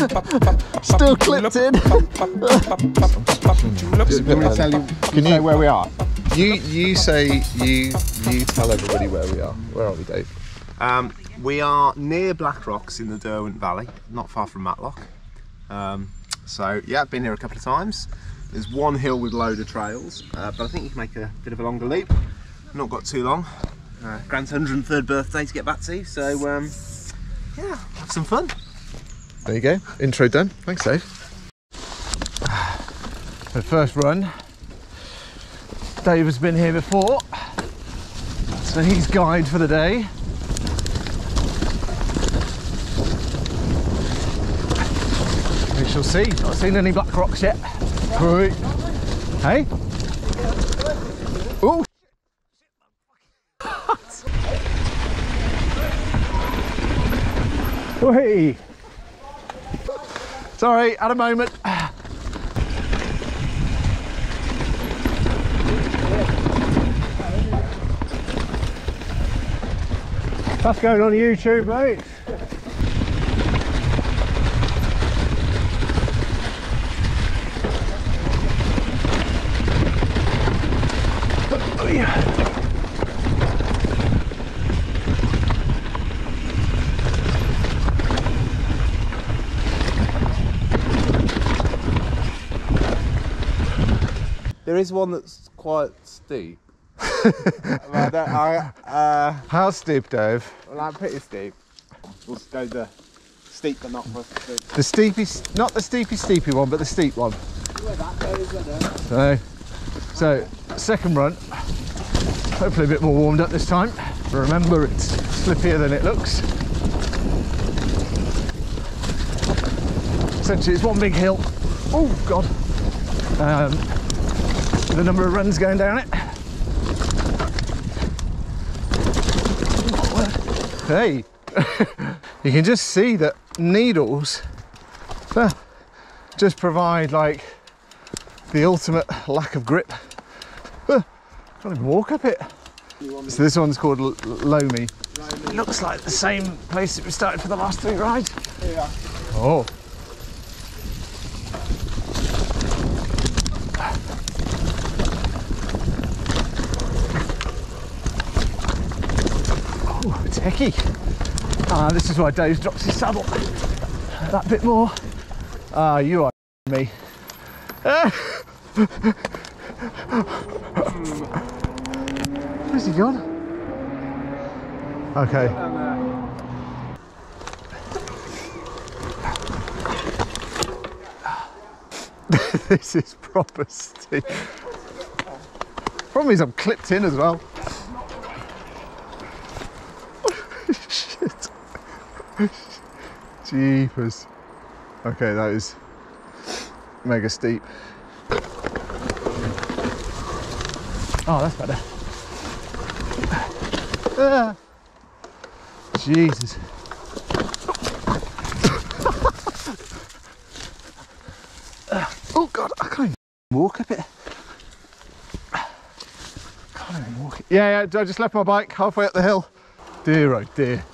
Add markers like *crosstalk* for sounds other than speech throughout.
Still clipped in. Can we tell you, Can you- say where we are? You you say you you tell everybody where we are. Where are we, Dave? Um, we are near Black Rocks in the Derwent Valley, not far from Matlock. Um, so yeah, I've been here a couple of times. There's one hill with load of trails, uh, but I think you can make a bit of a longer loop. Not got too long. Uh, Grant's 103rd birthday to get back to, so um, yeah, have some fun. There you go. Intro done. Thanks, Dave. *sighs* The first run. Dave has been here before, so he's guide for the day. We shall see. Not seen any black rocks yet. Right. Hey? Oh! Hey! Sorry, at a moment. *sighs* That's going on YouTube, mate. Oh, yeah. There is one that's quite steep. *laughs* I uh, How steep, Dave? well, I'm pretty steep. We'll go the steep but not steep. The steepy, not the steepy steepy one, but the steep one. So, so second run. Hopefully a bit more warmed up this time. Remember, it's slippier than it looks. Essentially, it's one big hill. Oh God! Um, the number of runs going down it. Hey, *laughs* you can just see that needles uh, just provide like the ultimate lack of grip. Uh, can't even walk up it. So this one's called L- Lomi. It looks like the same place that we started for the last three rides. Yeah. Oh. Techie. Ah, this is why Dave drops his saddle. That bit more. Ah, you are me. Where's he gone? Okay. *laughs* this is proper steep. Problem is I'm clipped in as well. *laughs* Jeepers. Okay, that is mega steep. Oh, that's better. Ah. Jesus. *laughs* Oh god, I can't even walk up it. Can't even walk it. Yeah, yeah, I just left my bike halfway up the hill. Dear oh dear.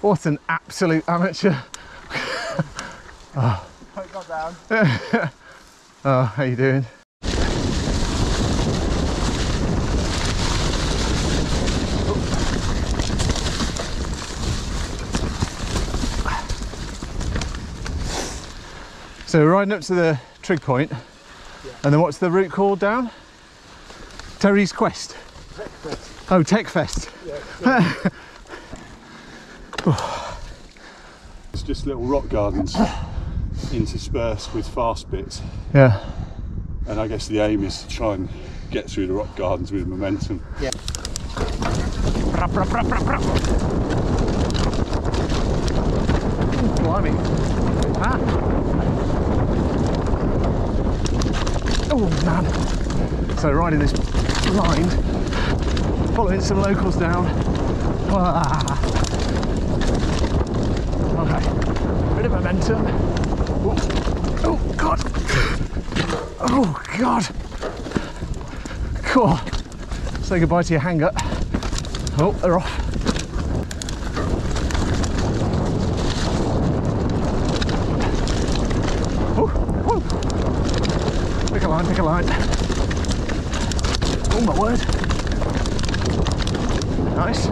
What an absolute amateur. Hope oh. got down. *laughs* Oh, how you doing? So we're riding up to the trig point, and then what's the route called down? Terry's Quest. Oh, Tech Fest. *laughs* It's just little rock gardens interspersed with fast bits. Yeah. And I guess the aim is to try and get through the rock gardens with momentum. Blimey. Ah. Oh man. So riding this line, following some locals down. Ah. Bit of momentum. Oh God! Oh God! Cool. Say goodbye to your hanger. Oh, they're off. Oh, oh. Pick a line, pick a line. Oh my word. Nice.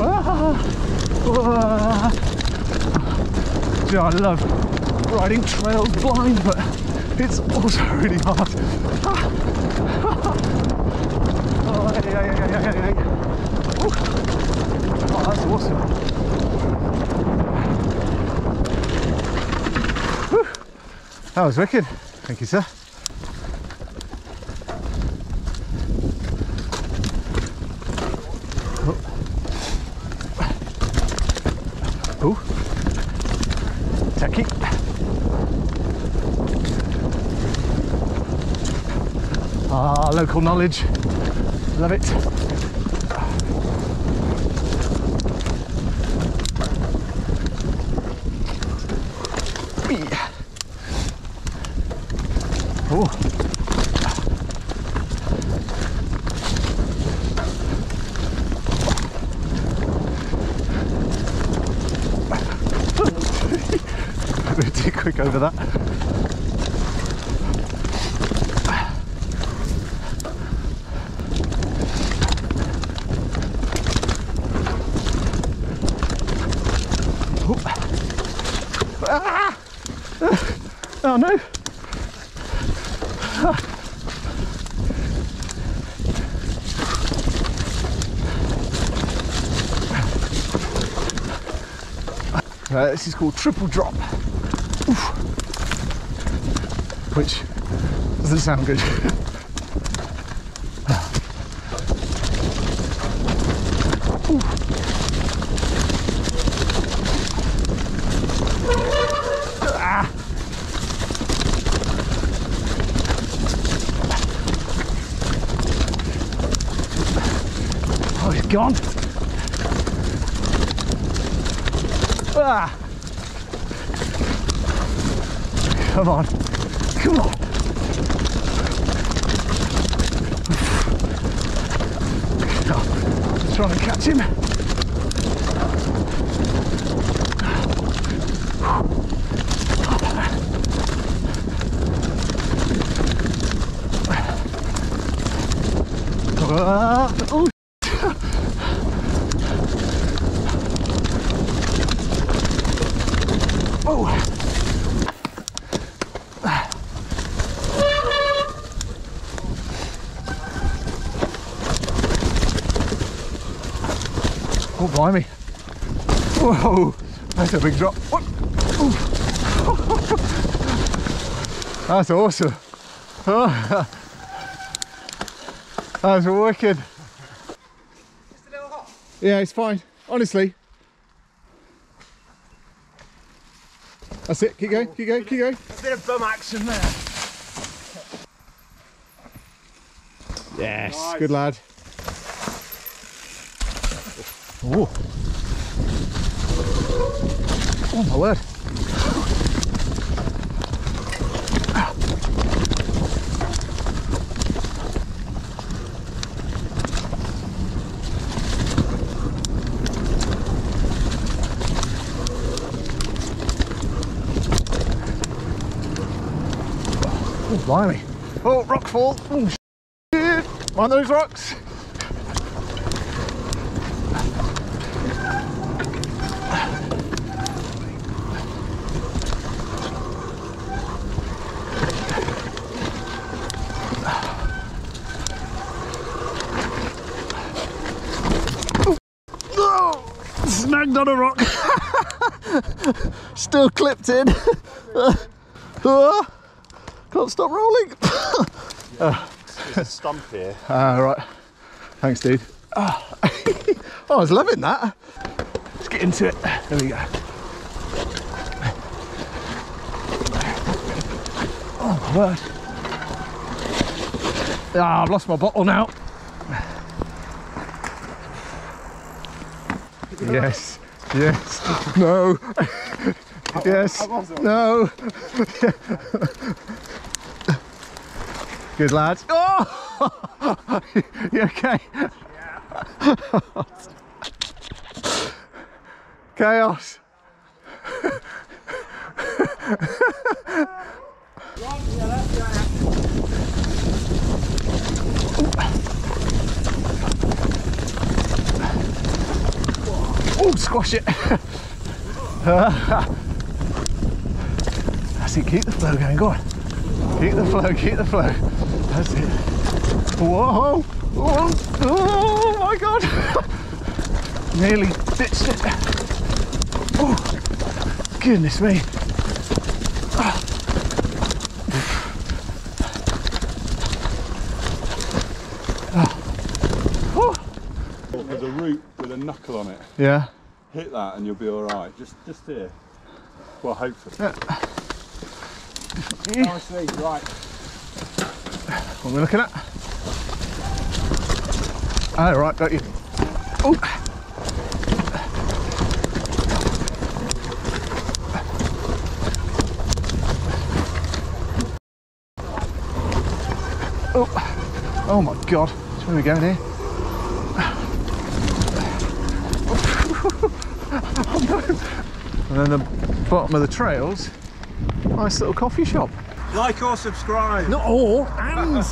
Ah ah. Do I love riding trails blind, but it's also really hard. Oh, hey, hey, hey. Oh, that's awesome. That was wicked. Thank you, sir. Oh. Oh. Techie. Ah, local knowledge. Love it. Oh. Quick over that. Oh no! Uh, this is called triple drop, Oof. which doesn't sound good. Oh, he's gone. Ah. Come on. Come on. Just trying to catch him. Ah, oh. Oh. Oh, blimey. Whoa, that's a big drop. That's awesome. Oh. *laughs* That's wicked. Yeah, it's fine. Honestly. That's it. Keep going, keep going, keep going. A bit of bum action there. Yes, Nice. good lad. Oh. My word. Oh, blimey. Oh, rock fall. Oh, shit. Mind those rocks. Oh, snagged on a rock. Still clipped in. Ah, can't stop rolling. There's a stump here. *laughs* Ah, right. Thanks, dude. Ah. *laughs* oh, I was loving that. Let's get into it. There we go. Oh, my word. Ah, I've lost my bottle now. Yes, yes, no, yes, no. Good lad. Oh, *laughs* you okay? Chaos. *laughs* Oh, squash it. *laughs* That's it, keep the flow going, go on. Keep the flow, keep the flow. That's it. Whoa! Oh, oh my god! *laughs* Nearly ditched it. Oh, goodness me. There's a root with a knuckle on it. yeah. Hit that and you'll be all right. Just, just here. Well, hopefully. Nicely, right. What are we looking at? Oh, right, got you. Oh. Oh, oh my God, where are we going here? Oh no. And then the bottom of the trails, nice little coffee shop. Like or subscribe. Not all, and